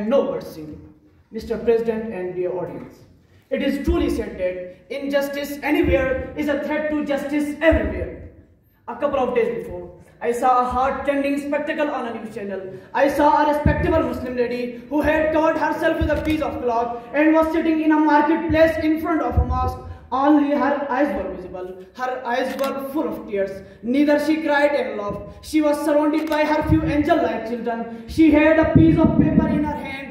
no mercy. Mr. President and dear audience, it is truly said that injustice anywhere is a threat to justice everywhere. A couple of days before, I saw a heart-tending spectacle on a news channel. I saw a respectable Muslim lady who had covered herself with a piece of cloth and was sitting in a marketplace in front of a mosque. Only her eyes were visible. Her eyes were full of tears. Neither she cried and laughed. She was surrounded by her few angel-like children. She had a piece of paper in her hand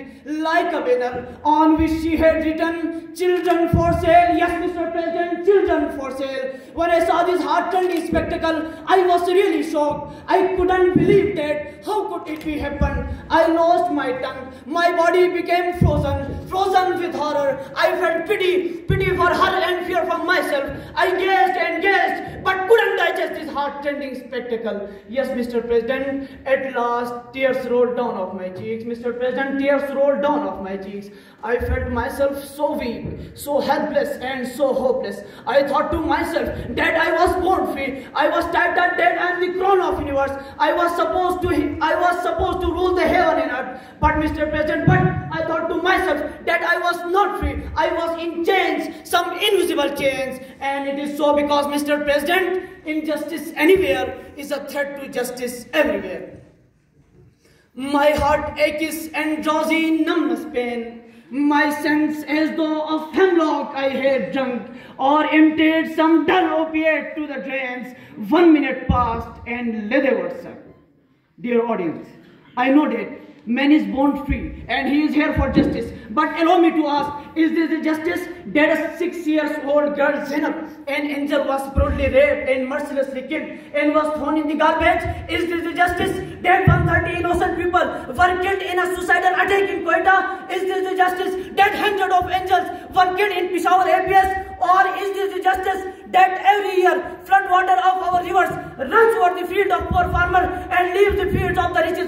like a banner on which she had written children for sale. Yes mr president children for sale. When i saw this heart-rending spectacle i was really shocked. I couldn't believe that. How could it be happen? I lost my tongue. My body became frozen frozen with horror. I felt pity pity for her and fear for myself. I but couldn't this heart-rending spectacle yes mr president at last tears rolled down off my cheeks mr president tears rolled down off my cheeks. I felt myself so weak, so helpless, and so hopeless. I thought to myself that I was born free. I was tied that dead and the crown of universe. I was supposed to I was supposed to rule the heaven and earth. But Mr. President, but myself that I was not free. I was in chains, some invisible chains. And it is so because Mr. President, injustice anywhere is a threat to justice everywhere. My heart aches and draws drowsy numbness pain. My sense as though of hemlock I had drunk, or emptied some dull opiate to the drains. One minute passed and leather sir. Dear audience, I know that Man is born free and he is here for justice. But allow me to ask, is this the justice that a six years old girl Zainab, an angel was brutally raped and mercilessly killed and was thrown in the garbage? Is this the justice that 130 innocent people were killed in a suicidal attack in Quetta? Is this the justice that hundreds of angels were killed in Peshawar APS? Or is this the justice that every year flood water of our rivers runs over the field of poor farmer and leaves the fields of the rich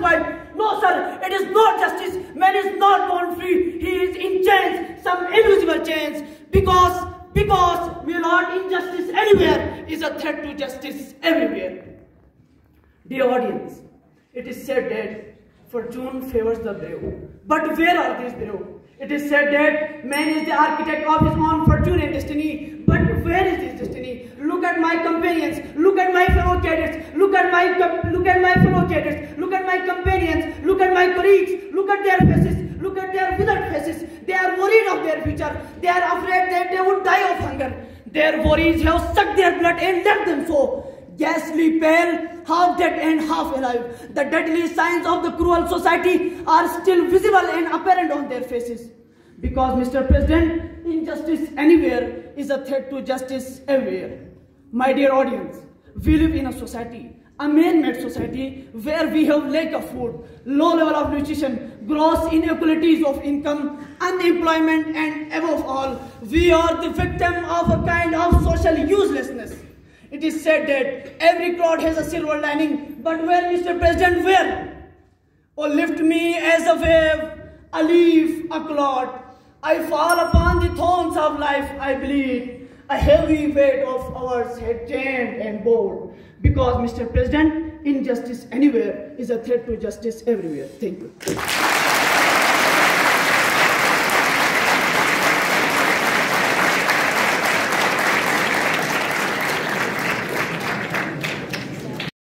and? No, sir, it is not justice. Man is not born free. He is in chains, some invisible chains, because because we Lord injustice anywhere is a threat to justice everywhere. Dear audience, it is said that fortune favors the brave. But where are these brave? It is said that man is the architect of his own fortune and destiny. But where is this destiny? Look at my companions. Look at my fellow cadets. Look at my look at my colleagues. Look at their faces. Look at their withered faces. They are worried of their future. They are afraid that they would die of hunger. Their worries have sucked their blood and left them so ghastly pale, half dead and half alive. The deadly signs of the cruel society are still visible and apparent on their faces. Because, Mr. President, injustice anywhere is a threat to justice everywhere. My dear audience, we live in a society, a man-made society, where we have lack of food, low level of nutrition, gross inequalities of income, unemployment, and above all, we are the victim of a kind of social uselessness. It is said that every cloud has a silver lining, but where, Mr. President, where? Oh, lift me as a wave, a leaf, a cloud. I fall upon the thorns of life, I bleed. A heavy weight of hours had chained and bold. Because, Mr. President, injustice anywhere is a threat to justice everywhere. Thank you.